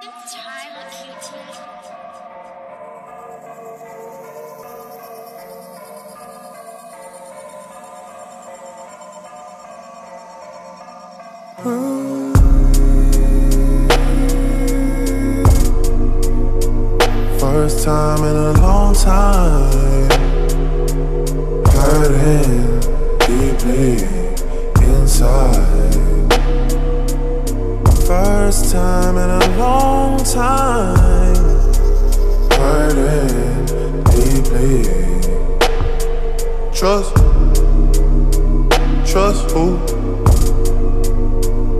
With First time in a long time. Hurting deeply inside. Time. Hurting deeply. Trust. Trust who?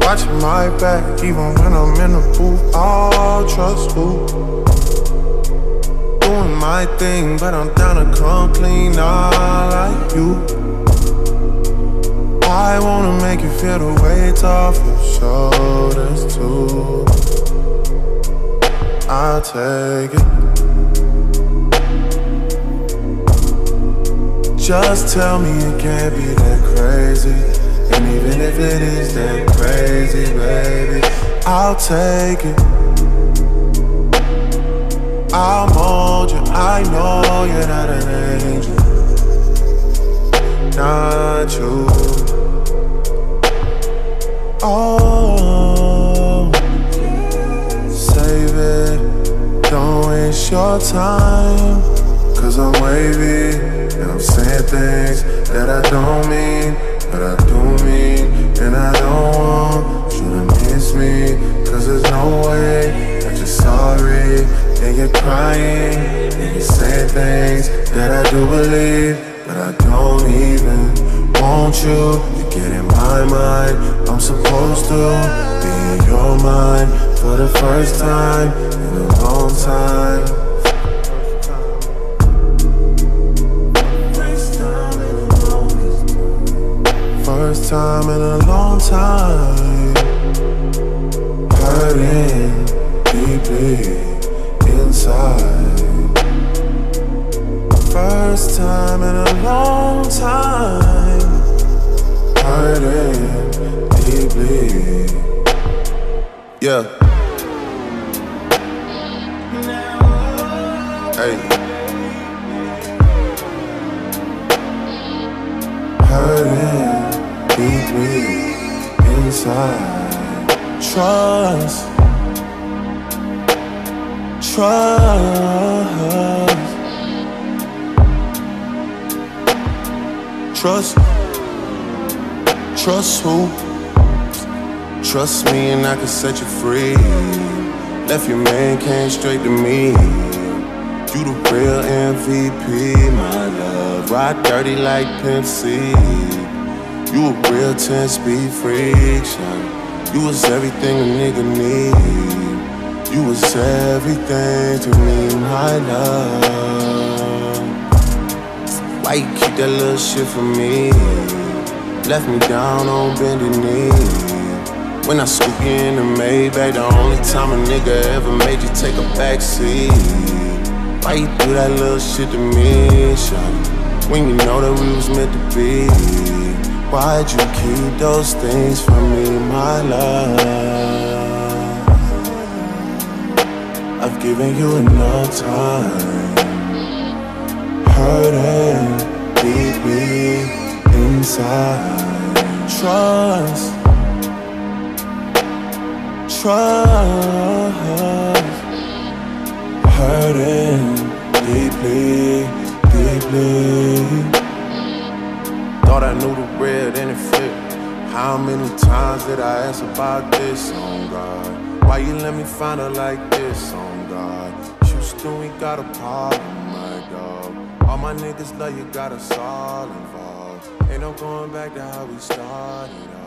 Watching my back even when I'm in the booth. Oh, trust who? doing my thing, but I'm down to come clean, not like you. I wanna make you feel the weight off your shoulders too. I'll take it. Just tell me it can't be that crazy. And even if it is that crazy, baby, I'll take it. I'll mold you. I know you're not an angel. Waste your time. Cause I'm wavy. And I'm saying things that I don't mean. But I do mean. And I don't want you to miss me. Cause there's no way that you're sorry. And you're crying. And you're saying things that I do believe. But I don't even want you to get in my mind. I'm supposed to be in your mind for the first time in a long time. First time in a long time. Hurting deeply inside. First time in a long time. Hurting deeply. Yeah. Hurting deeply inside. Trust, trust, trust, trust who? Trust me and I can set you free. Left your man, came straight to me. You the real MVP, my love. Ride dirty like Pimp C. You a real 10 speed freak, son. You was everything a nigga need. You was everything to me, my love. Why you keep that little shit from me? Left me down on bended knee. When I scoop you in the Maybach, the only time a nigga ever made you take a backseat. Why you do that little shit to me, shawty? When you know that we was meant to be. Why'd you keep those things from me, my love? I've given you enough time. Hurting deeply inside. Trust, trust hurting deeply, deeply. Thought I knew the real, then it flipped. How many times did I ask about this on God? Why you let me find her like this on God? Houston, we got a problem, my dog. All my niggas love you, got us all involved. Ain't no going back to how we started